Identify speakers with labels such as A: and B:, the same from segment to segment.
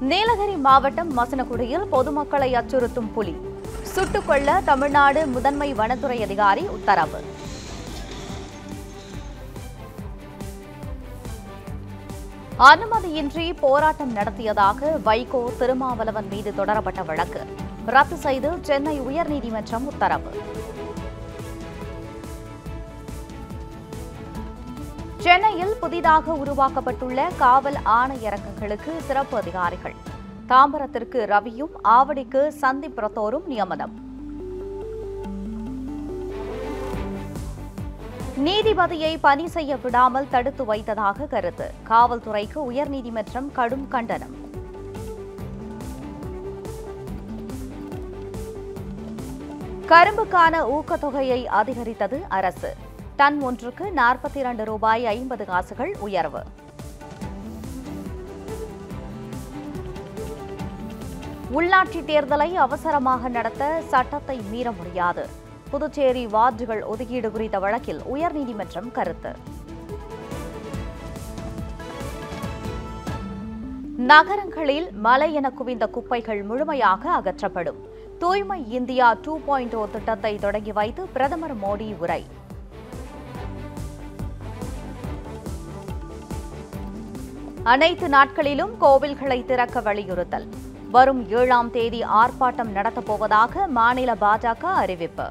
A: நீலகிரி மாவட்டம் மசனகுடியில் பொதுமக்களை அச்சுறுத்தும் புலி. சுட்டுக்கொள்ள தமிழ்நாடு முதன்மை வனத்துறை அதிகாரி உத்தரவு. அனுமதியின்றி போராட்டம் நடத்தியதாக வைகோ திருமாவளவன் மீது தொடரப்பட்ட வழக்கு. ரத்து செய்து சென்னை உயர்நீதிமன்றம் உத்தரவு. சென்னையில் புதிதாக உருவாக்கப்பட்டுள்ள காவல் ஆணையரகங்களுக்கு சிறப்பு அதிகாரிகள். தாம்பரத்திற்கு ரவியும் ஆவடிக்கு சந்தீப் ரத்தோரும் நியமனம். நீதிபதியை பணி செய்ய விடாமல் தடுத்து வைத்ததாக கருத்து. காவல்துறைக்கு உயர்நீதிமன்றம் கடும் கண்டனம். கரும்புக்கான ஊக்கத்தொகையை அதிகரித்தது அரசு. டன் ஒன்றுக்கு நாற்பத்தி இரண்டு ரூபாய் ஐம்பது காசுகள் உயர்வு. உள்ளாட்சி தேர்தலை அவசரமாக நடத்த சட்டத்தை மீற முடியாது. புதுச்சேரி வார்டுகள் ஒதுக்கீடு குறித்த வழக்கில் உயர்நீதிமன்றம் கருத்து. நகரங்களில் மலை என குவிந்த குப்பைகள் முழுமையாக அகற்றப்படும். தூய்மை இந்தியா டூ பாயிண்ட் ஓ திட்டத்தை தொடங்கி வைத்து பிரதமர் மோடி உரை. அனைத்து நாட்களிலும் கோவில்களை திறக்க வலியுறுத்தல். வரும் ஏழாம் தேதி ஆர்ப்பாட்டம் நடத்தப்போவதாக மாநில பாஜக அறிவிப்பு.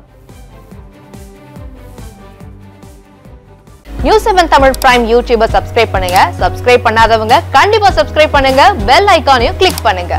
B: நியூஸ் செவன் தமிழ் பிரைம் யூடியூபை சப்ஸ்கிரைப் பண்ணுங்க. சப்ஸ்கிரைப் பண்ணாதவங்க கண்டிப்பா சப்ஸ்கிரைப் பண்ணுங்க. பெல் ஐக்கானையும் கிளிக் பண்ணுங்க.